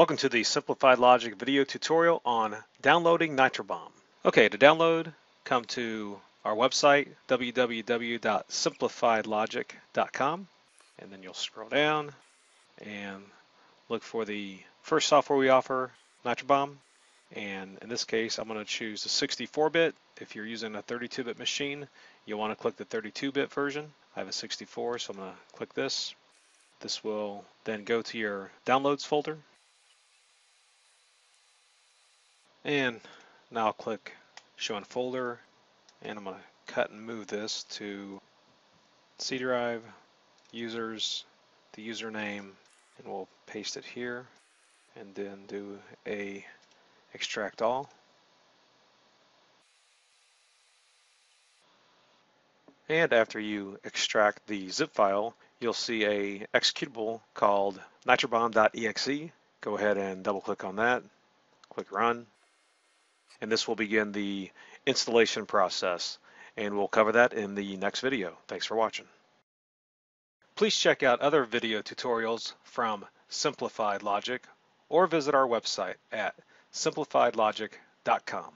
Welcome to the Simplified Logic video tutorial on downloading Nitro-BOM. Okay, to download, come to our website, www.simplifiedlogic.com, and then you'll scroll down and look for the first software we offer, Nitro-BOM. And in this case, I'm going to choose the 64-bit. If you're using a 32-bit machine, you'll want to click the 32-bit version. I have a 64, so I'm going to click this. This will then go to your downloads folder And now I'll click show in folder and I'm going to cut and move this to C drive, users, the username, and we'll paste it here and then do a extract all. And after you extract the zip file, you'll see a executable called nitrobomb.exe. Go ahead and double click on that, click run, and this will begin the installation process and we'll cover that in the next video. Thanks for watching. Please check out other video tutorials from Simplified Logic or visit our website at simplifiedlogic.com.